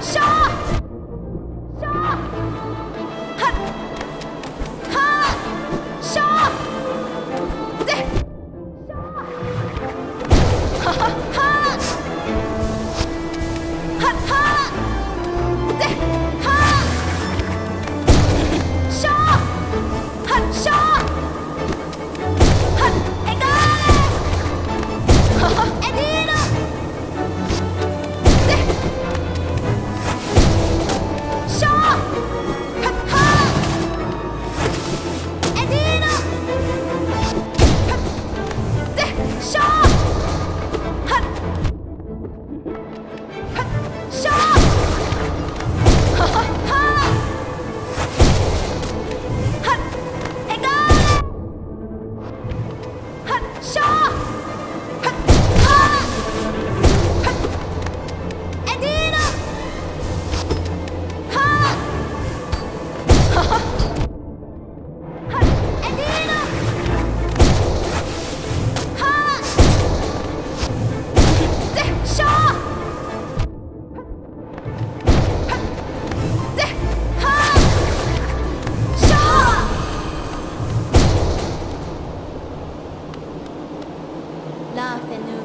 杀。Laugh and